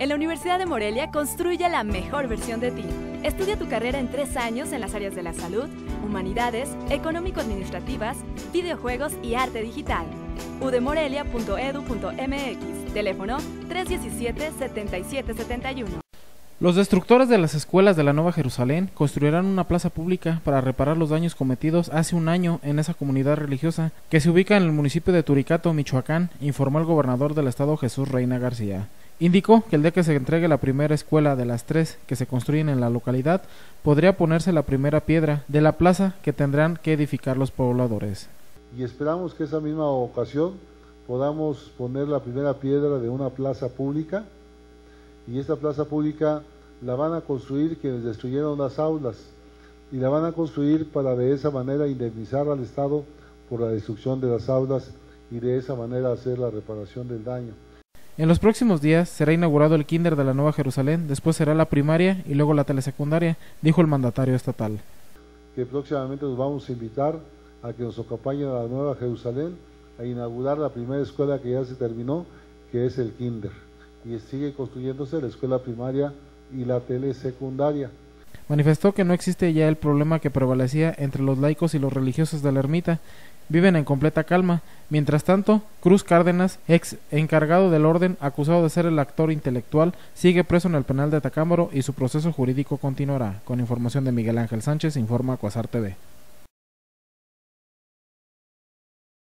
En la Universidad de Morelia construye la mejor versión de ti. Estudia tu carrera en tres años en las áreas de la salud, humanidades, económico-administrativas, videojuegos y arte digital. udemorelia.edu.mx, teléfono 317-7771. Los destructores de las escuelas de la Nueva Jerusalén construirán una plaza pública para reparar los daños cometidos hace un año en esa comunidad religiosa que se ubica en el municipio de Turicato, Michoacán, informó el gobernador del estado Jesús Reina García. Indicó que el día que se entregue la primera escuela de las tres que se construyen en la localidad, podría ponerse la primera piedra de la plaza que tendrán que edificar los pobladores. Y esperamos que esa misma ocasión podamos poner la primera piedra de una plaza pública y esta plaza pública la van a construir quienes destruyeron las aulas y la van a construir para de esa manera indemnizar al Estado por la destrucción de las aulas y de esa manera hacer la reparación del daño. En los próximos días será inaugurado el Kinder de la Nueva Jerusalén, después será la primaria y luego la telesecundaria, dijo el mandatario estatal. Que próximamente nos vamos a invitar a que nos acompañen a la Nueva Jerusalén a inaugurar la primera escuela que ya se terminó, que es el Kinder. Y sigue construyéndose la escuela primaria y la telesecundaria. Manifestó que no existe ya el problema que prevalecía entre los laicos y los religiosos de la ermita, viven en completa calma. Mientras tanto, Cruz Cárdenas, ex encargado del orden, acusado de ser el actor intelectual, sigue preso en el penal de Tacámbaro y su proceso jurídico continuará. Con información de Miguel Ángel Sánchez, informa Cuasar TV.